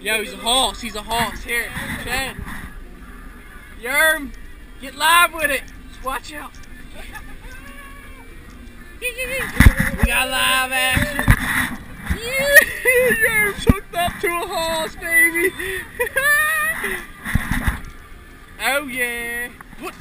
Yo, he's a horse. He's a horse. Here, Chad. Yerm, get live with it. Just watch out. We got live action. Yerm's hooked up to a horse, baby. oh yeah. What?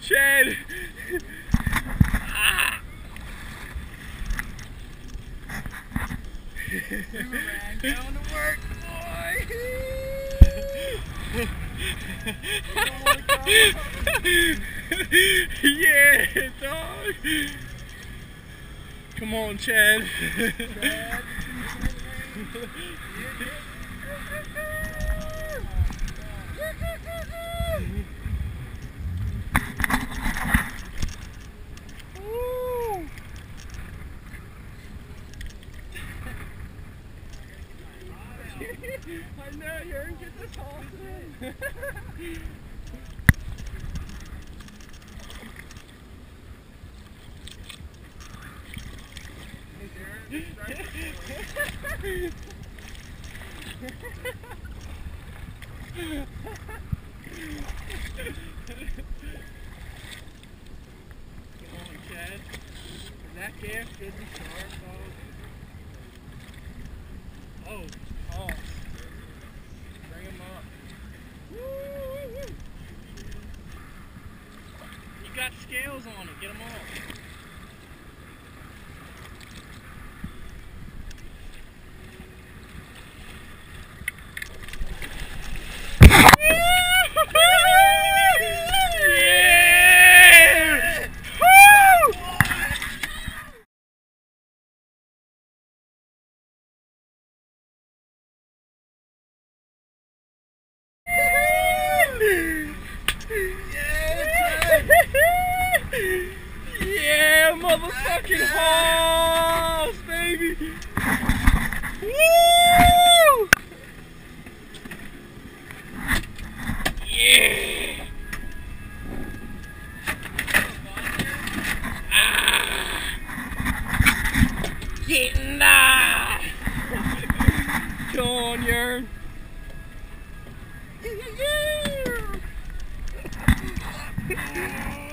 Chad. Going to work, boy. yeah, dog. Come on, Chad. Chad. I know, you're in get this thing. Come on, Chad. That gaff should be sharp, dog. Oh, oh. Bring him up. Woo! You got scales on it. Get them off. Motherfucking horse, baby. Woo! Yeah. Ah. Getting that. Come on, Yearn. Yeah.